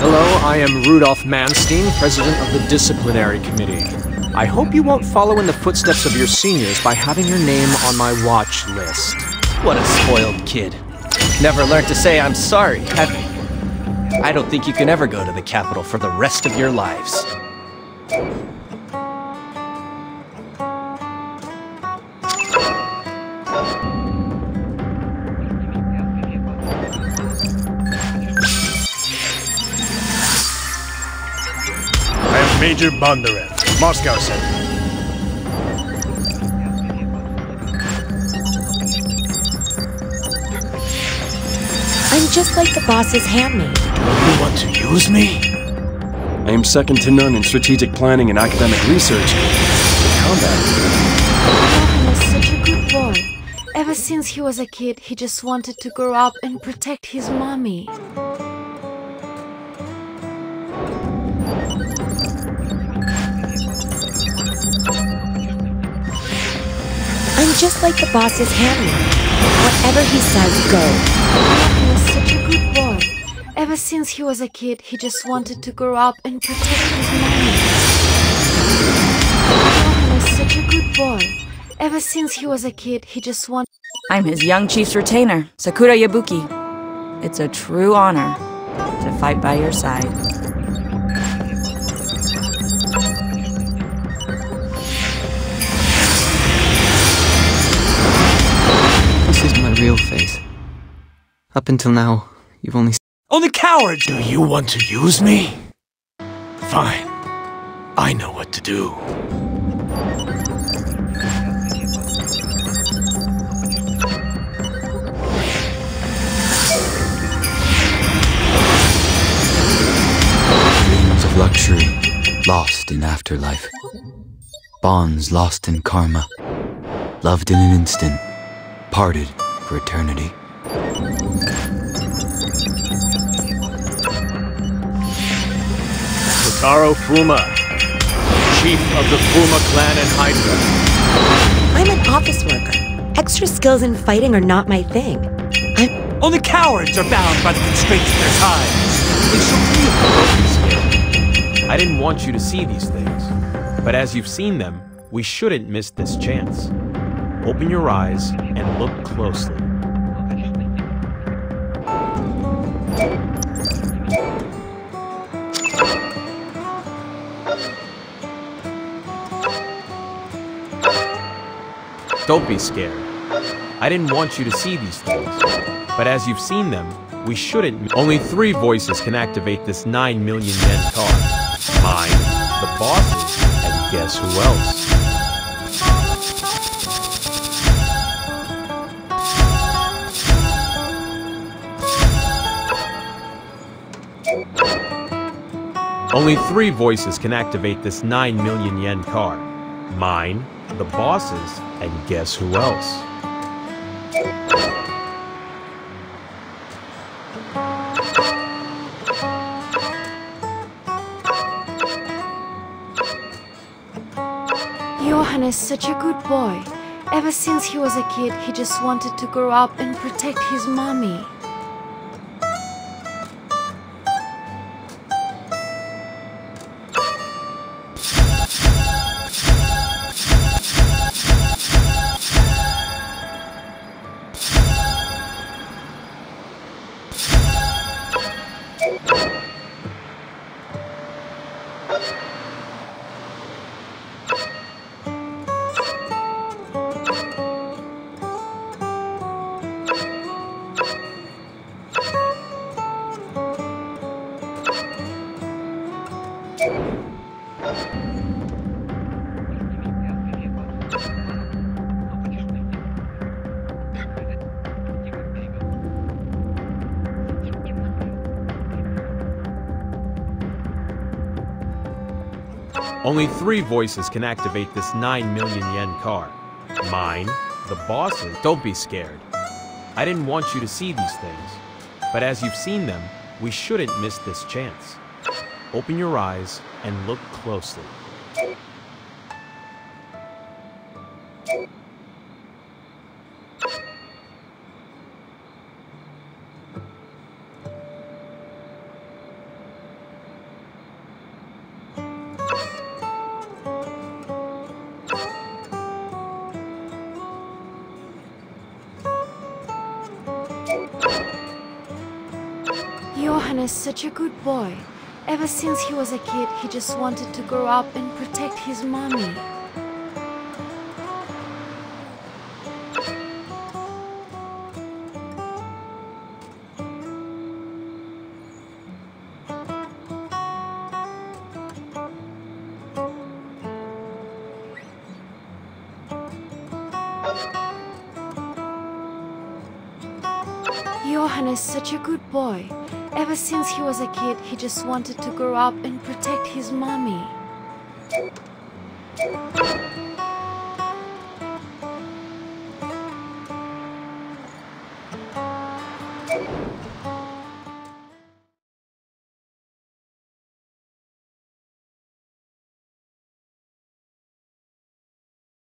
Hello, I am Rudolph Manstein, President of the Disciplinary Committee. I hope you won't follow in the footsteps of your seniors by having your name on my watch list. What a spoiled kid. Never learned to say I'm sorry, have you? I don't think you can ever go to the capital for the rest of your lives. Major Bondarev, Moscow Center. I'm just like the boss's handmaid. You want to use me? I am second to none in strategic planning and academic research. Combat. Johan is such a good boy. Ever since he was a kid, he just wanted to grow up and protect his mommy. Just like the boss's handmaid. Whatever he says, go. Johan is such a good boy. Ever since he was a kid, he just wanted to grow up and protect his mommy. Johan is such a good boy. Ever since he was a kid, he just wanted. I'm his young chief's retainer, Sakura Yabuki. It's a true honor to fight by your side. Face. Up until now, you've only Only cowards! Do you want to use me? Fine. I know what to do. dreams of luxury lost in afterlife. Bonds lost in karma. Loved in an instant, parted for eternity. Kotaro Fuma, Chief of the Fuma clan in Hydra. I'm an office worker. Extra skills in fighting are not my thing. I'm. Only cowards are bound by the constraints of their times. I didn't want you to see these things, but as you've seen them, we shouldn't miss this chance. Open your eyes and look closely. Don't be scared. I didn't want you to see these things, but as you've seen them, we shouldn't. Only three voices can activate this 9 million yen card. Mine, the boss's, and guess who else? Only three voices can activate this 9 million yen card. Mine, the boss's, and guess who else? Johan is such a good boy. Ever since he was a kid, he just wanted to grow up and protect his mommy. Only three voices can activate this 9 million yen card. Mine, the boss's. Don't be scared. I didn't want you to see these things, but as you've seen them, we shouldn't miss this chance. Open your eyes and look closely. Johann is such a good boy. Ever since he was a kid, he just wanted to grow up and protect his mommy. Johann is such a good boy. Ever since he was a kid, he just wanted to grow up and protect his mommy.